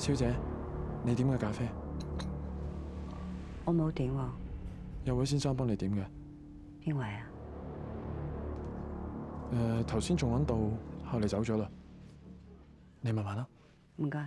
小姐，你点嘅咖啡？我冇点。有位先生帮你点嘅。边位啊？诶，头先仲揾到，后嚟走咗啦。你慢慢啦。唔该。